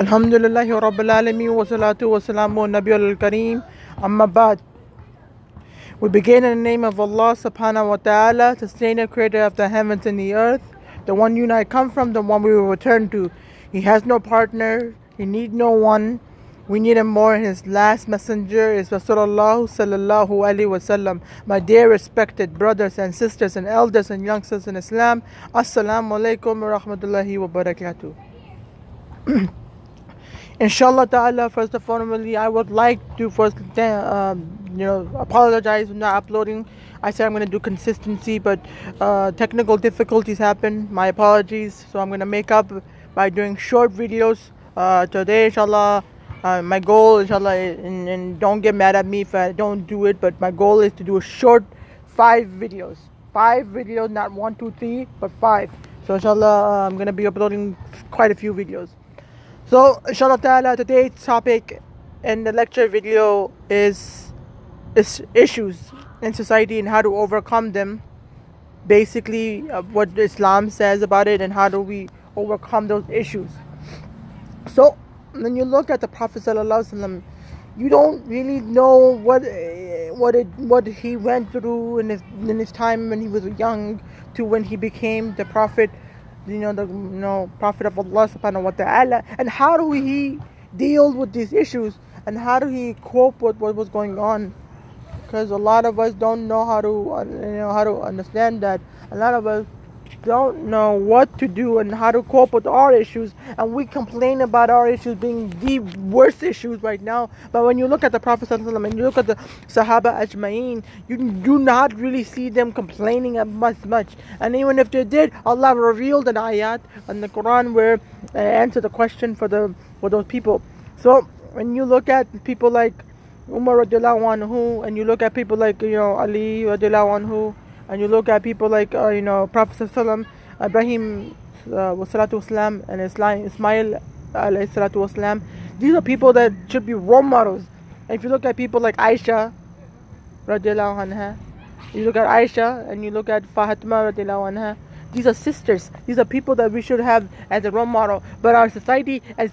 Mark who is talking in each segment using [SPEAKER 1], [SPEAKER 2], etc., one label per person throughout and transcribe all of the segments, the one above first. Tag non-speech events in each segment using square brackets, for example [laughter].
[SPEAKER 1] अल्हम्दुलिल्लाह रबी वसलात वसलाम amma अम्माबाद We begin in the name of Allah subhanahu wa ta'ala, sustainer, creator of the heavens and the earth, the one you and I come from, the one we will return to. He has no partner, he needs no one. We need him more. His last messenger is Rasulullah sallallahu alaihi wasallam. My dear respected brothers and sisters and elders and youngsters in Islam, assalamu alaikum wa rahmatullahi wa barakatuh. [clears throat] Inshallah ta'ala, first and foremost, I would like to first, um, you know, apologize for not uploading. I said I'm going to do consistency, but uh, technical difficulties happen My apologies. So I'm going to make up by doing short videos. Uh, today, inshallah, uh, my goal, inshallah, and, and don't get mad at me if I don't do it, but my goal is to do a short five videos. Five videos, not one, two, three, but five. So inshallah, I'm going to be uploading quite a few videos. So, inshallah ta'ala, today's topic in the lecture video is, is issues in society and how to overcome them. Basically, uh, what Islam says about it and how do we overcome those issues. So, when you look at the Prophet Sallallahu you don't really know what what it what he went through in his in his time when he was young to when he became the Prophet you know the you know prophet of Allah subhanahu wa ta'ala and how do he deal with these issues and how do he cope with what was going on? Because a lot of us don't know how to uh, you know how to understand that. A lot of us don't know what to do and how to cope with our issues and we complain about our issues being the worst issues right now. But when you look at the prophet and you look at the sahaba ajma'in you do not really see them complaining much much. And even if they did allah revealed an ayat in the quran where uh, answer the question for the for those people. So when you look at people like umar radiallahu anhu and you look at people like you know ali radiallahu anhu and you look at people like uh, you know Prophet Sallam, Ibrahim uh, wasalam, and Islam, Ismail wasalam, these are people that should be role models. And if you look at people like Aisha, anha, you look at Aisha and you look at Fatima anha, these are sisters. These are people that we should have as a role model. But our society has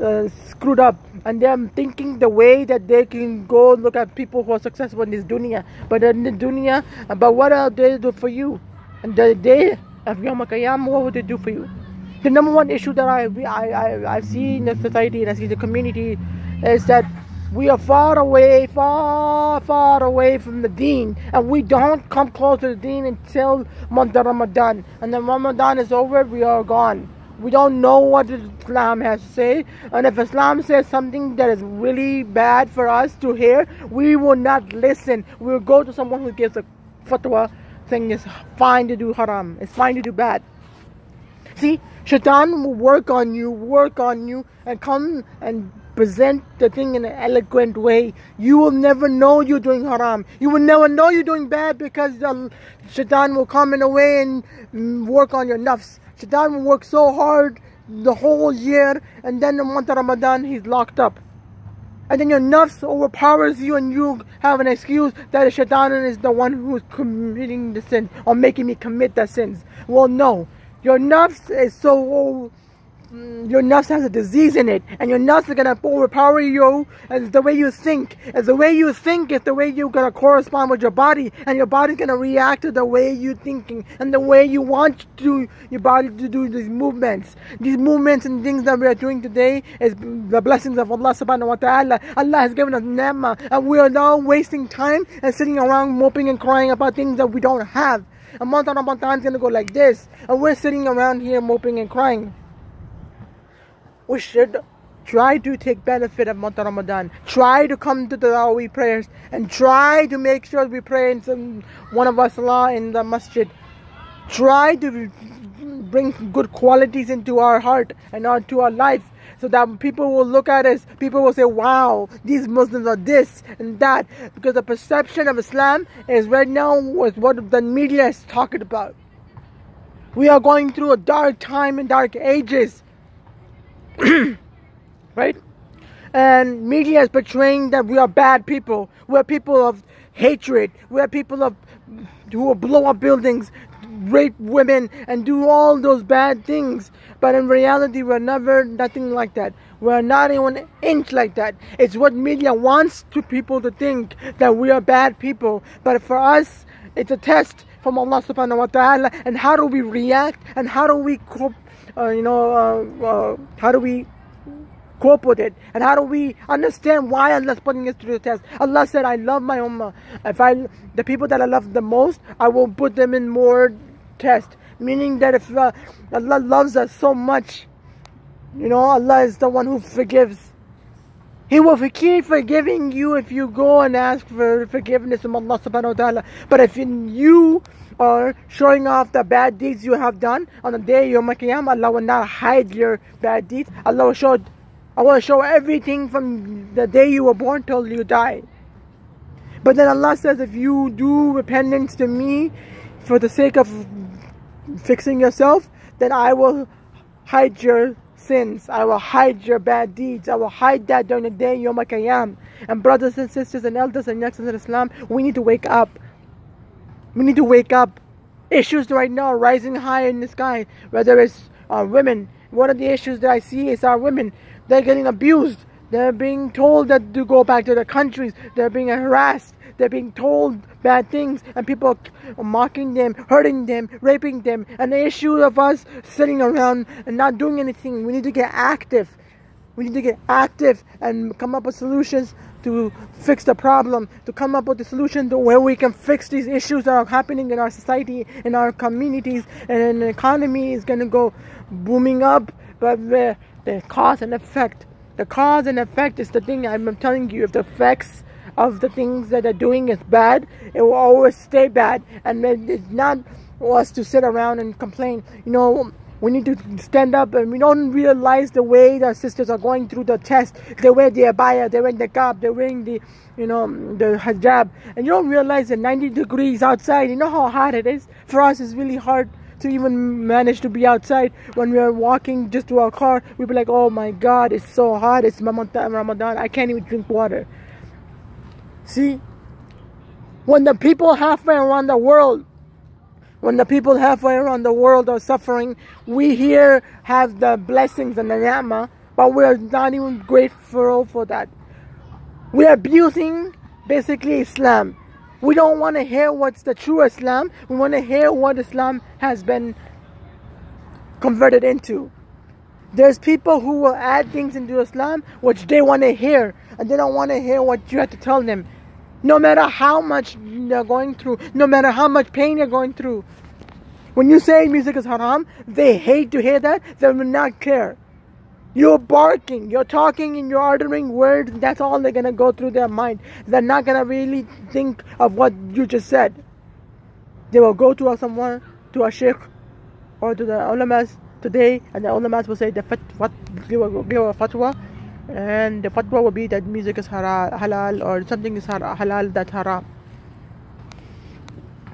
[SPEAKER 1] uh, screwed up and they're thinking the way that they can go look at people who are successful in this dunya but in the dunya but what are they do for you and the day of Yom Qiyam what would they do for you the number one issue that I, I, I, I see in the society and I see the community is that we are far away, far, far away from the deen. And we don't come close to the deen until month of Ramadan. And then Ramadan is over, we are gone. We don't know what Islam has to say. And if Islam says something that is really bad for us to hear, we will not listen. We will go to someone who gives a fatwa saying it's fine to do haram, it's fine to do bad. See, shaitan will work on you, work on you, and come and present the thing in an eloquent way. You will never know you're doing haram. You will never know you're doing bad because the shaitan will come in a way and work on your nafs. Shaitan will work so hard the whole year and then the month of Ramadan he's locked up. And then your nafs overpowers you and you have an excuse that the shaitan is the one who's committing the sin or making me commit the sins. Well no. Your nafs is so Mm, Mm, your nafs has a disease in it and your nafs are gonna overpower you and the way you think and the way you think is the way you're gonna correspond with your body and your body's gonna react to the way you're thinking and the way you want to your body to do these movements. These movements and things that we are doing today is the blessings of Allah subhanahu wa ta'ala. Allah has given us ni'mah and we are now wasting time and sitting around moping and crying about things that we don't have. A month on Ramadan is gonna go like this and we're sitting around here moping and crying we should try to take benefit of month of Ramadan. Try to come to the Tarawih prayers and try to make sure we pray in some one of us Allah in the masjid. Try to bring good qualities into our heart and onto our life so that people will look at us, people will say, wow, these Muslims are this and that. Because the perception of Islam is right now was what the media is talking about. We are going through a dark time and dark ages. [coughs] right? And media is portraying that we are bad people. We're people of hatred. We're people of who will blow up buildings rape women and do all those bad things. But in reality, we're never nothing like that. We're not even an inch like that. It's what media wants to people to think that we are bad people. But for us, it's a test from Allah subhanahu wa ta'ala. And how do we react? And how do we cope? Uh, you know, uh, uh, how do we cope with it? And how do we understand why Allah's putting us through the test? Allah said, I love my ummah. If I, the people that I love the most, I will put them in more test. Meaning that if uh, Allah loves us so much, you know, Allah is the one who forgives. He will keep forgiving you if you go and ask for forgiveness from Allah subhanahu wa ta'ala. But if you are showing off the bad deeds you have done on the day Yom Qiyam, Allah will not hide your bad deeds. Allah will show I will show everything from the day you were born till you die. But then Allah says if you do repentance to me for the sake of fixing yourself, then I will hide your sins. I will hide your bad deeds. I will hide that during the day Yom Qiyam. And brothers and sisters and elders and youngsters in Islam, we need to wake up. We need to wake up. Issues right now rising high in the sky, whether it's uh, women. One of the issues that I see is our women. They're getting abused. They're being told that to go back to their countries. They're being harassed. They're being told bad things, and people are mocking them, hurting them, raping them. And the issue of us sitting around and not doing anything, we need to get active. We need to get active and come up with solutions to fix the problem, to come up with a solution to where we can fix these issues that are happening in our society, in our communities, and the economy is going to go booming up. But the, the cause and effect, the cause and effect is the thing I'm telling you. If the effects of the things that they're doing is bad, it will always stay bad. And it's not us to sit around and complain. You know, we need to stand up and we don't realize the way our sisters are going through the test. They wear the abaya, they wear the cap, they're wearing the, you know, the hijab. And you don't realize that 90 degrees outside, you know how hot it is? For us, it's really hard to even manage to be outside. When we're walking just to our car, we'd be like, oh my God, it's so hot. It's Ramadan. I can't even drink water. See, when the people halfway around the world, when the people halfway around the world are suffering, we here have the blessings and the ni'mah, but we're not even grateful for that. We're abusing basically Islam. We don't want to hear what's the true Islam. We want to hear what Islam has been converted into. There's people who will add things into Islam which they want to hear, and they don't want to hear what you have to tell them. No matter how much you're going through, no matter how much pain you're going through. When you say music is haram, they hate to hear that, they will not care. You're barking, you're talking, and you're uttering words, that's all they're gonna go through their mind. They're not gonna really think of what you just said. They will go to someone, to a sheikh, or to the ulamas today, and the ulamas will say the fat, what, give, a, give a fatwa, and the fatwa will be that music is halal or something is halal that's haram.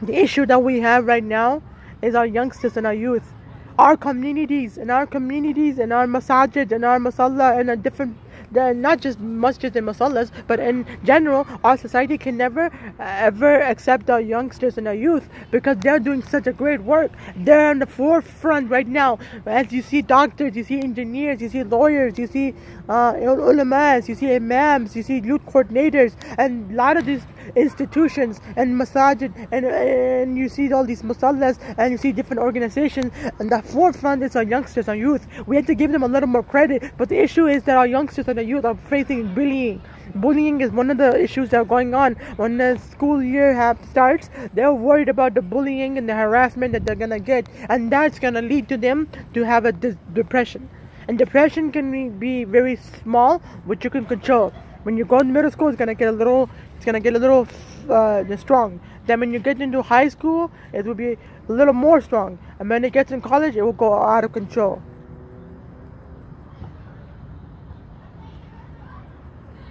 [SPEAKER 1] The issue that we have right now is our youngsters and our youth, our communities, and our communities, and our masajid, and our masalla, and a different the, not just masjids and masallas, but in general, our society can never ever accept our youngsters and our youth because they're doing such a great work. They're on the forefront right now. As you see doctors, you see engineers, you see lawyers, you see uh, ulamas, you see imams, you see youth coordinators, and a lot of these institutions and masajid and, and you see all these musallas and you see different organizations and the forefront is our youngsters our youth. We have to give them a little more credit but the issue is that our youngsters and the youth are facing bullying. Bullying is one of the issues that are going on. When the school year have, starts they're worried about the bullying and the harassment that they're gonna get and that's gonna lead to them to have a depression. And depression can be very small which you can control. When you go to middle school it's gonna get a little it's gonna get a little uh, strong. Then when you get into high school, it will be a little more strong. And when it gets in college, it will go out of control.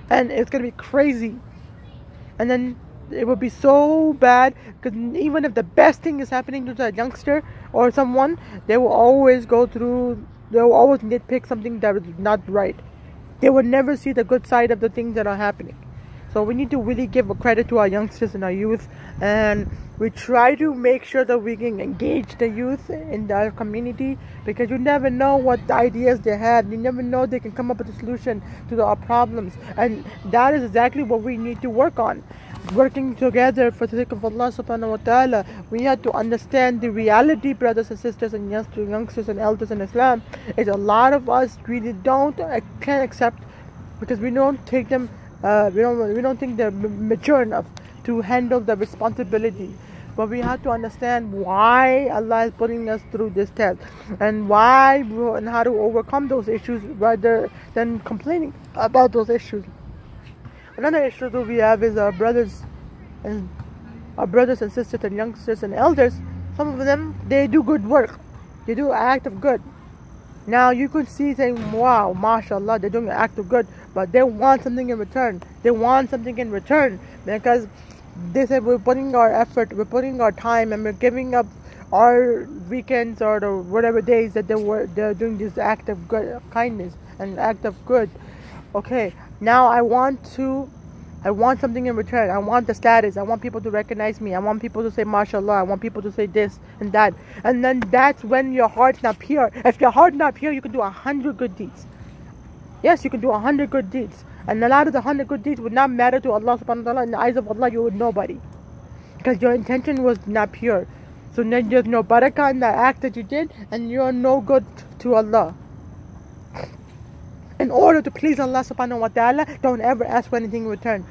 [SPEAKER 1] And it's gonna be crazy. And then it will be so bad because even if the best thing is happening to a youngster or someone, they will always go through. They will always nitpick something that is not right. They will never see the good side of the things that are happening. So we need to really give a credit to our youngsters and our youth and we try to make sure that we can engage the youth in our community because you never know what ideas they have. You never know they can come up with a solution to our problems. And that is exactly what we need to work on. Working together for the sake of Allah subhanahu wa ta'ala, we have to understand the reality, brothers and sisters and youngsters and elders in Islam, is a lot of us really don't, can't accept because we don't take them, uh, we, don't, we don't think they're mature enough to handle the responsibility but we have to understand why Allah is putting us through this test and why and how to overcome those issues rather than complaining about those issues. Another issue that we have is our brothers and our brothers and sisters and youngsters and elders. Some of them they do good work, they do act of good. Now you could see saying, "Wow, mashallah, they're doing an act of good," but they want something in return. They want something in return because they said we're putting our effort, we're putting our time, and we're giving up our weekends or the whatever days that they were they're doing this act of good kindness and act of good. Okay, now I want to I want something in return. I want the status. I want people to recognize me. I want people to say mashallah. I want people to say this and that. And then that's when your heart's not pure. If your heart's not pure, you can do a hundred good deeds. Yes, you can do a hundred good deeds. And a lot of the hundred good deeds would not matter to Allah subhanahu wa ta'ala. In the eyes of Allah, you would nobody. Because your intention was not pure. So then there's no barakah in the act that you did, and you're no good to Allah. In order to please Allah subhanahu wa ta'ala, don't ever ask for anything in return.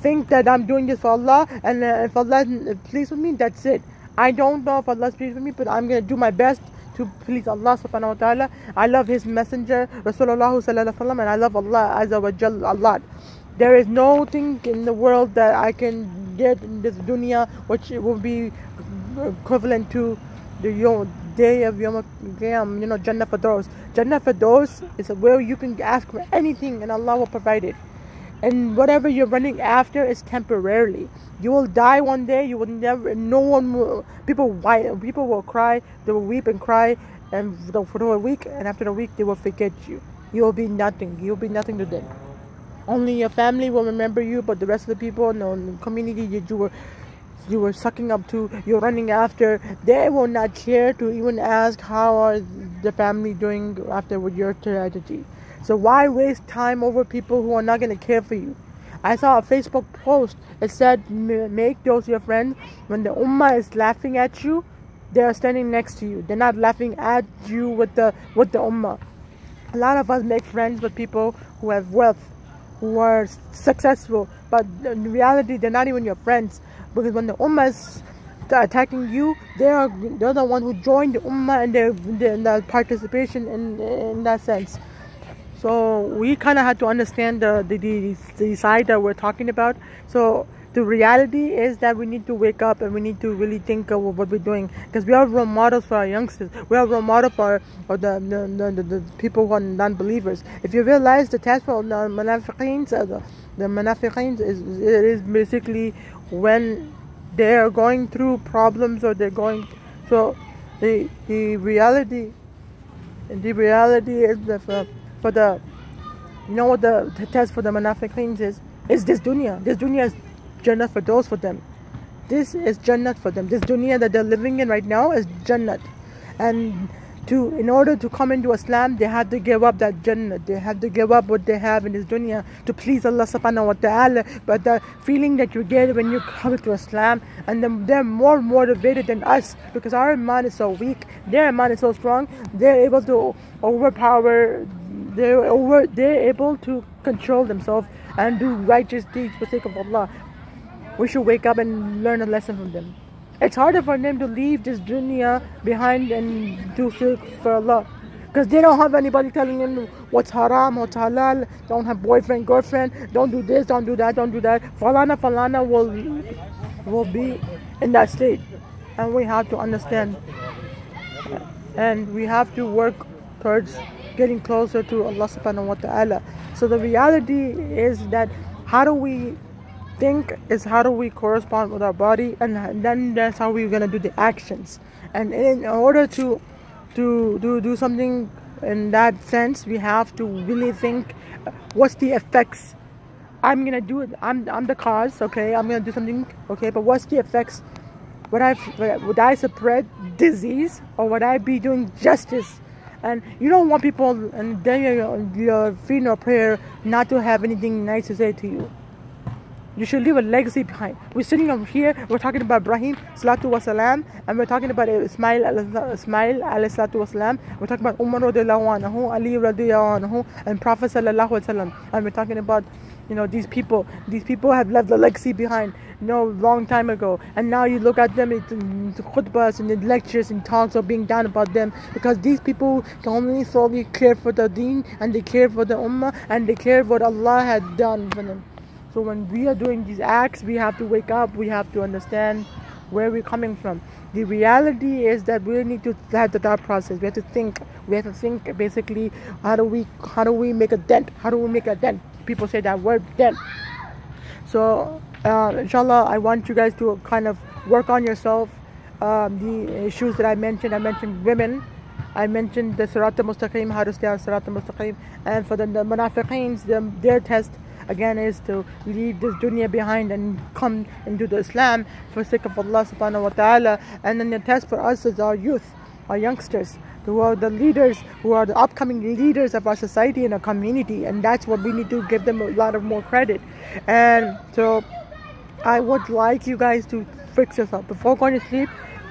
[SPEAKER 1] Think that I'm doing this for Allah, and if Allah is pleased with me, that's it. I don't know if Allah is pleased with me, but I'm going to do my best to please Allah subhanahu wa ta'ala. I love His Messenger, Rasulullah sallallahu and I love Allah azza wa jal Allah. There is nothing in the world that I can get in this dunya which will be equivalent to the day of Yom Qiyam, you know, Jannah Firdaus. Jannah Firdaus is where you can ask for anything and Allah will provide it and whatever you're running after is temporarily. You will die one day you will never no one will people why people will cry they will weep and cry and for a week and after a week they will forget you. You will be nothing you'll be nothing to them only your family will remember you but the rest of the people in the community that you were you were sucking up to you're running after they will not care to even ask how are the family doing after your tragedy so why waste time over people who are not going to care for you? I saw a Facebook post. It said, make those your friends. When the ummah is laughing at you, they are standing next to you. They're not laughing at you with the with the ummah. A lot of us make friends with people who have wealth, who are successful, but in reality, they're not even your friends. Because when the ummah is attacking you, they are they're the one who joined the ummah and their, their participation in in that sense. So we kind of had to understand the, the, the, the side that we're talking about. So the reality is that we need to wake up and we need to really think of what we're doing because we are role models for our youngsters. We are role models for, for the, the, the, the, people who are non-believers. If you realize the test for the munafiqeen, uh, the, the munafiqeen is, it is basically when they are going through problems or they're going, so the, the reality, the reality is that uh, for the you know what the, the test for the munafiqeen is? Is this dunya. This dunya is Jannat for those for them. This is Jannat for them. This dunya that they're living in right now is Jannat. And to in order to come into Islam, they have to give up that Jannah. They have to give up what they have in this dunya to please Allah subhanahu wa ta'ala. But the feeling that you get when you come to Islam, and then they're more motivated than us because our iman is so weak, their iman is so strong, they're able to overpower they're they're able to control themselves and do righteous deeds for the sake of Allah. We should wake up and learn a lesson from them. It's harder for them to leave this dunya behind and do shirk for Allah. Because they don't have anybody telling them what's haram, what's halal, don't have boyfriend, girlfriend, don't do this, don't do that, don't do that. Falana falana will will be in that state. And we have to understand and we have to work towards getting closer to Allah subhanahu wa ta'ala. So the reality is that how do we think is how do we correspond with our body and then that's how we're gonna do the actions. And in order to to do, do something in that sense we have to really think what's the effects I'm gonna do it I'm I'm the cause okay I'm gonna do something okay but what's the effects Would I would I spread disease or would I be doing justice? And you don't want people and then you're feeding a prayer not to have anything nice to say to you. You should leave a legacy behind. We're sitting over here, we're talking about Ibrahim, salatu wasalam, and we're talking about Ismail, Ismail alayhi salatu wasalam. We're talking about Umar radiallahu anhu, Ali radiallahu anhu, and Prophet sallallahu wasallam. And we're talking about, you know, these people. These people have left a legacy behind, you know, long time ago. And now you look at them in the khutbahs and the lectures and talks are being done about them because these people can only solely care for the deen and they care for the ummah and they care what Allah had done for them. So when we are doing these acts, we have to wake up, we have to understand where we're coming from. The reality is that we need to have the thought process. We have to think. We have to think basically how do we how do we make a dent? How do we make a dent? People say that word then. So uh, inshallah, I want you guys to kind of work on yourself. Um, the issues that I mentioned, I mentioned women. I mentioned the Sirat al-Mustaqim, how to stay on Sirat al-Mustaqim. And for the, the Munafiqeens, their test again is to leave this dunya behind and come into the Islam for the sake of Allah subhanahu wa ta'ala and then the test for us is our youth our youngsters who are the leaders who are the upcoming leaders of our society and our community and that's what we need to give them a lot of more credit. And so I would like you guys to fix yourself. Before going to sleep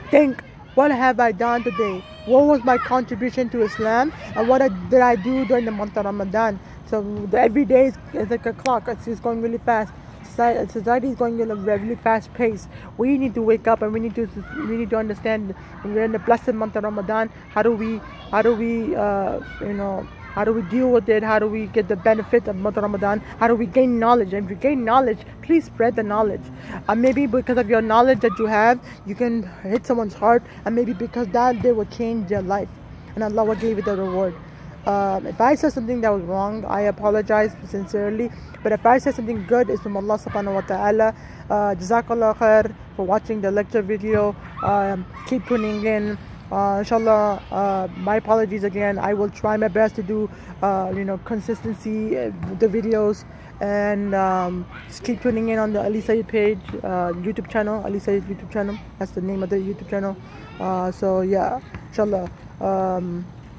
[SPEAKER 1] think what have I done today? What was my contribution to Islam? And what did I do during the month of Ramadan? So every day is, like a clock. It's just going really fast. Society is going at a really fast pace. We need to wake up and we need to we need to understand. We're in the blessed month of Ramadan. How do we how do we uh, you know how do we deal with it? How do we get the benefit of month of Ramadan? How do we gain knowledge? And if you gain knowledge, please spread the knowledge. Uh, maybe because of your knowledge that you have, you can hit someone's heart, and maybe because that they will change their life, and Allah will give you the reward. Um, if I said something that was wrong, I apologize sincerely. But if I said something good, it's from Allah subhanahu wa ta'ala. Uh, Jazakallah khair for watching the lecture video. Um, keep tuning in. Uh, inshallah, uh, my apologies again. I will try my best to do, uh, you know, consistency the videos and um, just keep tuning in on the Ali Syed page, uh, YouTube channel, Ali Syed YouTube channel. That's the name of the YouTube channel. Uh, so yeah, inshallah.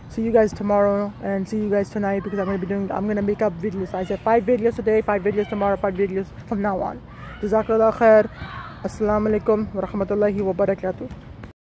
[SPEAKER 1] See you guys tomorrow and see you guys tonight because I'm gonna be doing I'm gonna make up videos. I said five videos today, five videos tomorrow, five videos from now on. Jazakallah khair. Assalamu alaikum wa rahmatullahi wa barakatuh.